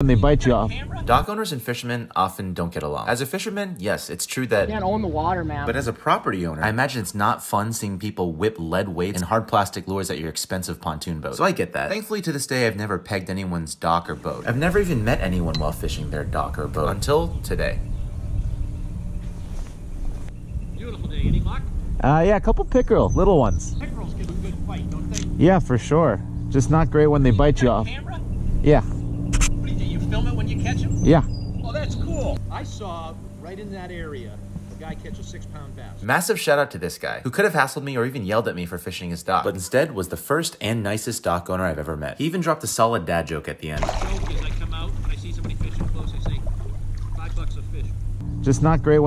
when they bite you off. Dock owners and fishermen often don't get along. As a fisherman, yes, it's true that. can't own the water, man. But as a property owner, I imagine it's not fun seeing people whip lead weights and hard plastic lures at your expensive pontoon boat. So I get that. Thankfully, to this day, I've never pegged anyone's dock or boat. I've never even met anyone while fishing their dock or boat until today. Beautiful day. Any luck? Uh, yeah, a couple pickerel, little ones. Pickerels give a good fight, don't they? Yeah, for sure. Just not great when they bite you off. Camera? Yeah, What do you do? You film it when you catch them? yeah. Oh, that's cool. I saw right in that area a guy catch a six-pound bass. Massive shout out to this guy, who could have hassled me or even yelled at me for fishing his dock, but instead was the first and nicest dock owner I've ever met. He even dropped a solid dad joke at the end. Joke is I come out and I see somebody fishing close. I say, five bucks a fish. Just not great when.